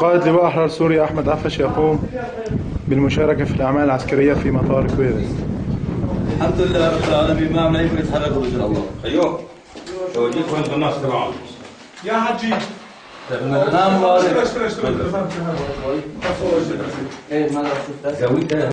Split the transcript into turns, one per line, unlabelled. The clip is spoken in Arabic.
قائد لواء أحرار سوريا أحمد عفش يقوم بالمشاركة في الأعمال العسكرية في مطار كويرس
الحمد لله رب العالمين ما عملنا يمكن يتحركوا ان شاء الله
أيوه اوريك وين الناس تبعهم
يا حجي
نعم
اشتري